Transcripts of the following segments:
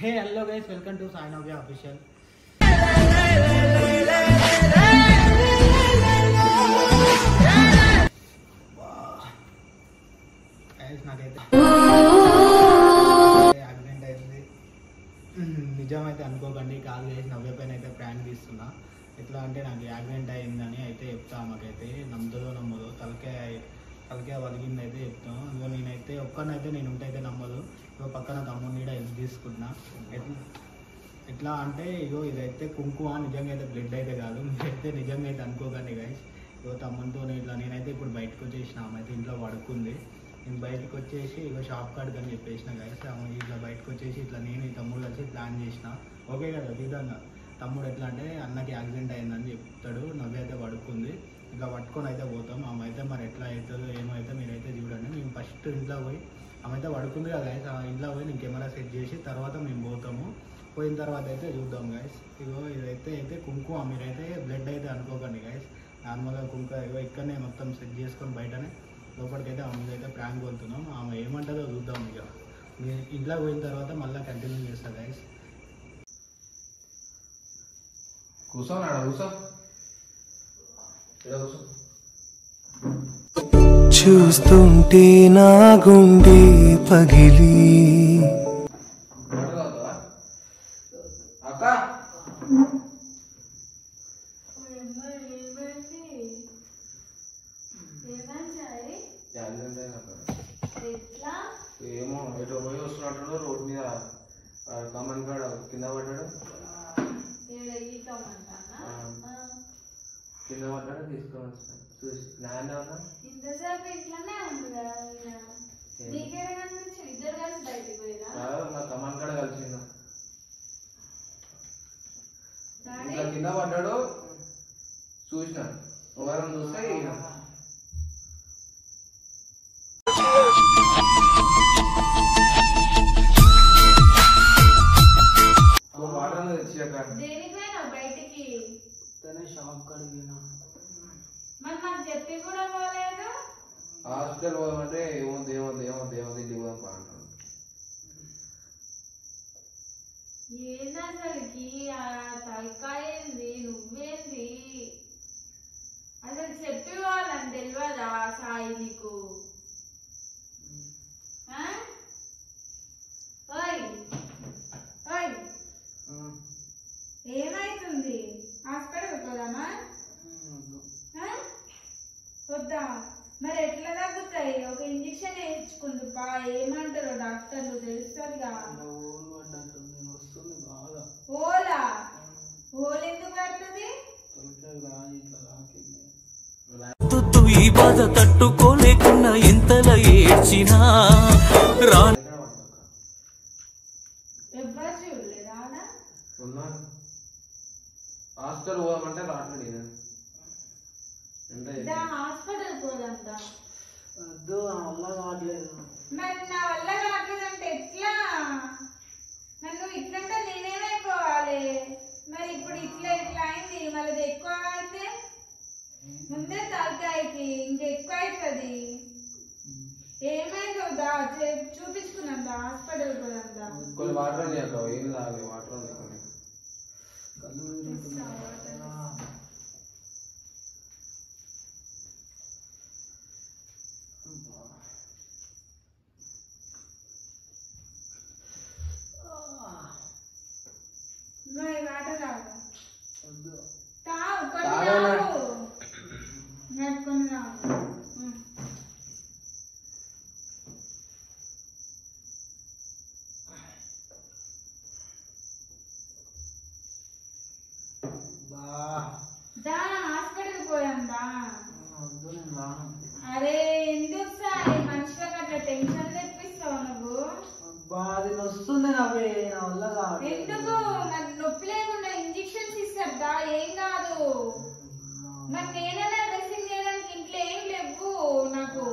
Hey hello guys welcome to Sai Navya official నాకైతే accident అయింది. నిజమైతే అనుకోకండి కాల్ చేసి నవ్య పైన అయితే ప్రాంక్ తీస్తున్నా. ఎట్లా అంటే నాకు యాక్సిడెంట్ అయిందని అయితే చెప్తా మాకైతే. నమ్మదో నమ్మదో తలకాయ తలకాయ వలిగింది అయితే చెప్తాను ఇగో నేనైతే ఒక్కనైతే నేను ఉంటే అయితే నమ్మదు. ఇగో పక్కన తమ్ముడిని కూడా హెల్ప్ తీసుకుంటున్నా ఎట్లా ఎట్లా అంటే ఇగో ఇదైతే కుంకుమ నిజంగా అయితే బ్లడ్ అయితే కాదు. మీరైతే నిజంగా అయితే అనుకోకండి గైస్ ఇగో తమ్ముడితో ఇట్లా నేనైతే ఇప్పుడు బయటకు వచ్చేసిన. ఆమె అయితే ఇంట్లో పడుకుంది. నేను బయటకు వచ్చేసి ఇగో షాప్ కార్డ్ అని చెప్పేసిన గైస్ ఆమె ఇట్లా బయటకు వచ్చేసి ఇట్లా నేను ఈ తమ్ముడు కలిసి ప్లాన్ చేసిన. ఓకే కదా విధంగా తమ్ముడు ఎట్లా అంటే అన్నకి యాక్సిడెంట్ అయిందని చెప్తాడు. నవ్వి అయితే పడుకుంది. ఇంకా పట్టుకొని అయితే పోతాం. ఆమె అయితే మరి ఎట్లా అవుతుందో ఏమైతే మీరైతే చూడండి. మేము ఫస్ట్ ఇంట్లో పోయి ఆమె అయితే పడుకుంది కదా గైస్ ఆ ఇంట్లో పోయి నేను కెమెరా సెట్ చేసి తర్వాత మేము పోతాము. పోయిన తర్వాత అయితే చూద్దాం గైస్ ఇగో ఇదైతే అయితే కుంకుమ మీరైతే బ్లడ్ అయితే అనుకోకండి గైస్ నార్మల్గా కుంకుమ ఇగో ఇక్కడనే మొత్తం సెట్ చేసుకొని బయటనే లోపలికైతే ఆమె అయితే ప్రాంక్ వెళ్తున్నాం ఆమె ఏమంటుందో చూద్దాం ఇక మీరు ఇంట్లో పోయిన తర్వాత మళ్ళీ కంటిన్యూ చేస్తా గైస్ కూర్చోనాడా కూర్చో కూర్చో చూస్తుంటే నా గుండె పగిలి వాటర్ తాగుతావా? అక్క యాక్సిడెంట్ అయింది అక్క. ఏమో ఎటు పోయి వస్తున్నట్టు రోడ్ మీద ఆ కమన్ కాడ కింద పడ్డాడు కింద చూసి నాన్న ఇంతసేపు ఇట్లానే ఇద్దరు కలిసి బయటికి కాడ కలిసిందా ఇట్లా కింద పడ్డాడు. చూసిన. ఒకరం చూస్తే వాటర్ తెచ్చాక దేనికి పోయినావు బయటికి షాప్ కాడికి మరి నాకు చెప్పి కూడా పోలేదు. హాస్పిటల్ పోదామంటే ఏమవుతుంది ఏమవుతుంది ఏమవుతుంది ఏమవుతుంది ఇంటికి పోదాం బా అంటాడు ఏంది అసలుకి? ఆ తలకాయ ఏంది? నువ్వేంది? అసలు చెప్పి తెలియదా సాయి నీకు ఆ? ఓయ్ ఓయ్ ఏమైతుంది హాస్పిటల్ పోదామా ఆ? వద్దా మరి ఎట్లా తగ్గుతాయి ఒక ఇంజక్షన్ వేయించుకుందు పా ఏమంటారో డాక్టర్లు తెలుస్తుందిగా. వస్తుంది బాగా ఓలా? ఓలు ఎందుకు పడుతుంది ఈ బాధ తట్టుకోలేకున్నా ఎంతలా ఏడ్చినా రా ఎక్కడ పడ్డాక ఎవ్వరు చూడలేదా ఆడ? ఉన్నాను హాస్పిటల్ పోదామంటే రావట్లేదు ఈయన. అంటే దా హాస్పిటల్ పోదంతా వద్దు నా వల్ల కావట్లేదు మరి నా వల్ల కావట్లేదంటే ఎట్లా నన్ను ఇట్లంటే నేనేమైపోవాలి మరి ఇప్పుడు ఇట్లా ఇట్లా అయింది మళ్ళీ ఇది ఎక్కువ అయితే ముందే తలకాయకి ఇంకా ఎక్కువ అవుతుంది ఏమైందో దా చూపించుకున్నాం దా హాస్పిటల్ పోదంతా కొన్ని వాటర్ అక్క ఏం తాగలేదు వాటర్ ఉంది కొన్ని కళ్ళు తిరుగుతుంది. మరి వాటర్ తాగు వద్దు తాగు కొన్ని తాగాలా? తాగు మరి కొన్ని తాగు ఉం. బా దా హాస్పిటల్ పోయాం దా వద్దు నేను రాను అరే ఎందుకు సార్ మనుషులకు అట్లా టెన్షన్ తెప్పిస్తావు నువ్వు అబ్బా అది వస్తుంది నవ్వే నా వల్ల ఎందుకు? మరి నొప్పి లేకుండా ఇంజెక్షన్స్ ఇస్తారు దా ఏం కాదు. మరి నేనైనా డ్రెస్సింగ్ చేయడానికి ఇంట్లో ఏం లేవు నాకు.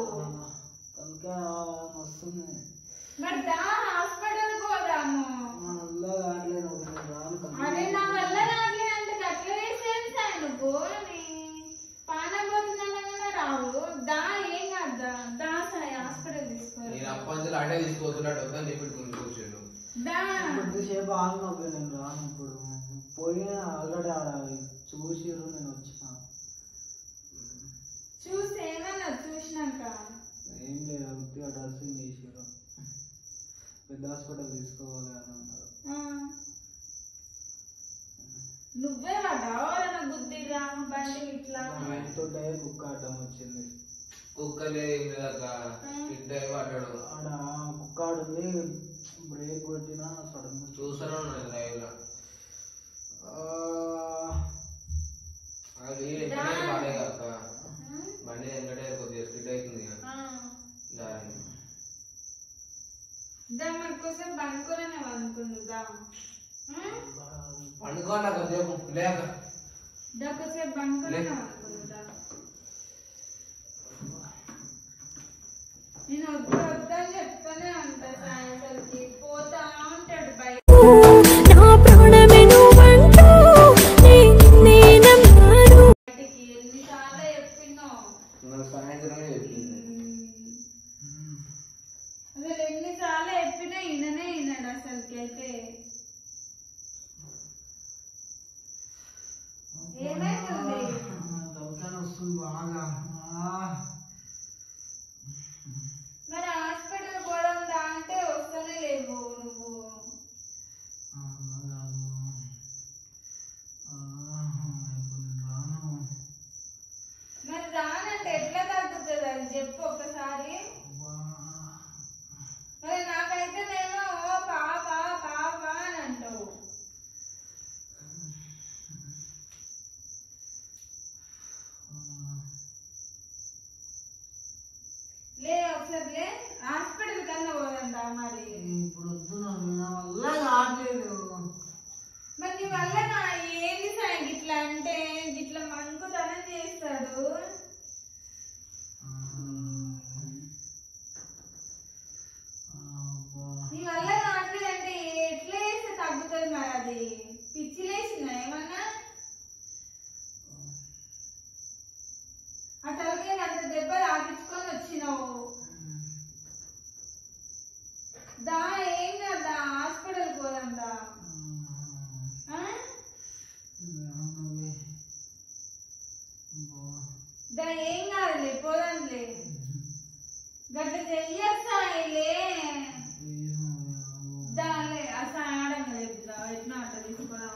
వస్తుంది. మరి దా హాస్పిటల్ పోదాము. నా వల్ల కావట్లేదు అరే నా వల్ల రావట్లేదంటే గట్ల వేసేది సార్. నువ్వు పానం. పోతుందన్నా రావు. దా ఏం కాదు. దా సార్ హాస్పిటల్ తీసుకోవాలి నేను అప్పంచులు అడే వద్దని చెప్పి కొద్దిసేపు ఆగినప్పుడు నేను రాను ఇప్పుడు. పోయిన ఆల్రెడీ ఆడ చూసిరు నేను వచ్చిన. చూసి ఏమన్నా చూసినాక? ఏం లేదు ఉత్తిగా డ్రెస్సింగ్ చేసిరు పెద్ద హాస్పిటల్ తీసుకోవాలి అని అన్నారు. నువ్వే వాడవరన బుద్ధిరా బండి ఇట్లా ఆయనతో డై కుక్క ఆటం వచ్చింది. కుక్కలే ఏం లేదా డ్రైవ్ ఆడాడు ఆడ కుక్క ఆడుంది బ్రేక్ కొట్టినా సడన్ చూసాను లైవ్ లో అది బాగా కాక బండి వెంకటే కొద్దిగా స్కిడ్ అవుతుంది దాని దాన్ని మనకోసం పండుకోలేనే అనుకుందా పండుకోవాలి కొద్దిగా లేక దాని కొద్దిగా పండుకోలేనా 春瓜子啊 దా ఏం కాదా హాస్పిటల్ పోదాం దా దా ఏం కాదులే పోదాంలే. గట్ట చెయ్యస్తాయిలే దాలే అసలు ఆడం లేదు దా ఎట్లా అట్లా తీసుకోదా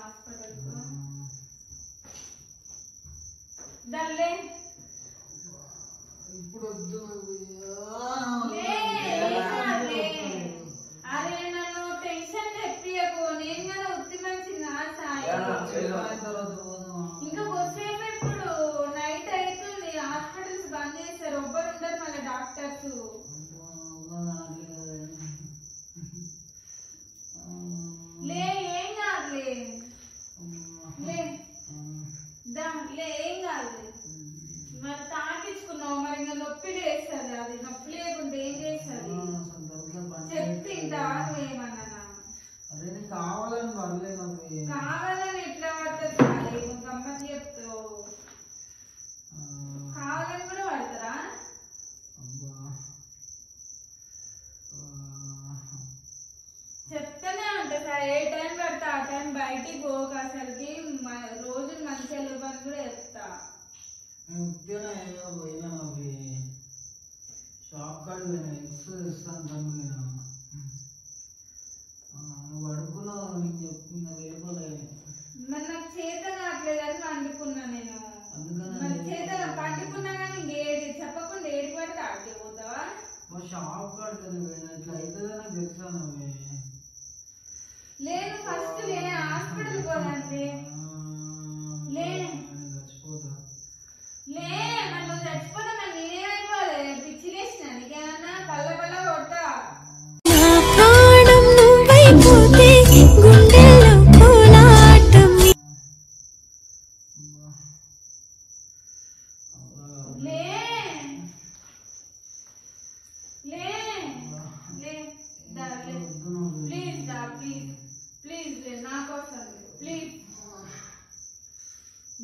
ఎస్ సంతమ్మ వాడుకున్న నీకు చెప్తున్నది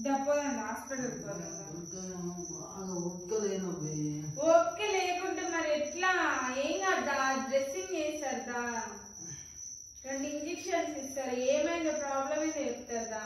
దెబ్బదండి హాస్పిటల్ ఓపిక లేకుంటే మరి ఎట్లా? ఏం కాదా డ్రెస్సింగ్ చేస్తారా రెండు ఇంజక్షన్స్ ఇస్తారు. ఏమైనా ప్రాబ్లం అయితే చెప్తారా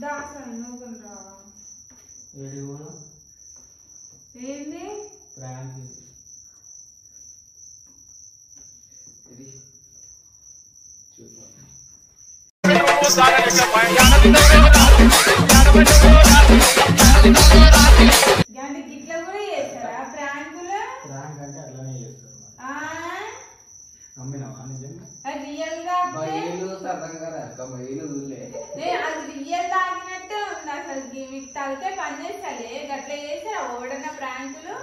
దాసరి నువ్వు రావా ఏడివోనా ఏంది? ప్రాంక్. ఇది చూపా గంట గిట్లా కూడా చేస్తారా? ప్రాంకులు? ప్రాంక్ అంటే అట్లనే చేస్తారు నమ్మినావా? నిజంగా? రియల్గా బయలు సతంగా బయలు ఒకే పని చేస్తా లేదు అట్లా చేసారా ఓడన్న ప్రాంకులు.